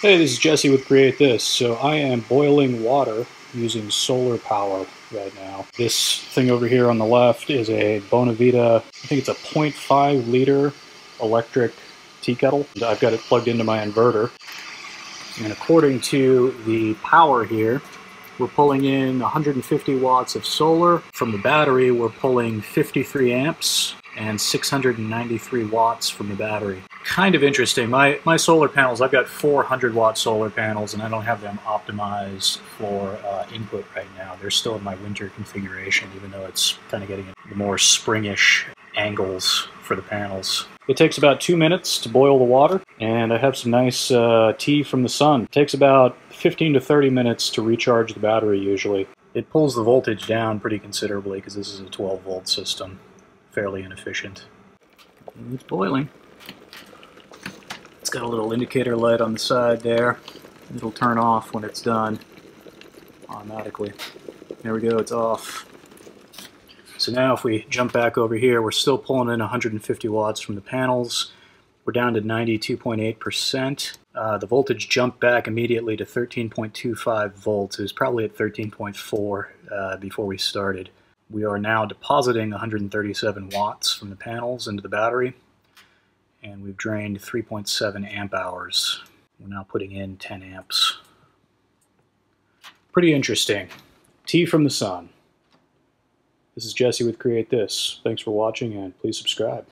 Hey, this is Jesse with Create This. So I am boiling water using solar power right now. This thing over here on the left is a Bonavita, I think it's a 0.5 liter electric tea kettle. I've got it plugged into my inverter. And according to the power here, we're pulling in 150 watts of solar. From the battery, we're pulling 53 amps and 693 watts from the battery kind of interesting. My, my solar panels, I've got 400 watt solar panels and I don't have them optimized for uh, input right now. They're still in my winter configuration, even though it's kind of getting the more springish angles for the panels. It takes about two minutes to boil the water, and I have some nice uh, tea from the sun. It takes about 15 to 30 minutes to recharge the battery usually. It pulls the voltage down pretty considerably because this is a 12 volt system. Fairly inefficient. It's boiling. It's got a little indicator light on the side there. It'll turn off when it's done automatically. There we go, it's off. So now if we jump back over here, we're still pulling in 150 watts from the panels. We're down to 92.8%. Uh, the voltage jumped back immediately to 13.25 volts. It was probably at 13.4 uh, before we started. We are now depositing 137 watts from the panels into the battery and we've drained 3.7 amp hours. We're now putting in 10 amps. Pretty interesting. Tea from the sun. This is Jesse with Create This. Thanks for watching and please subscribe.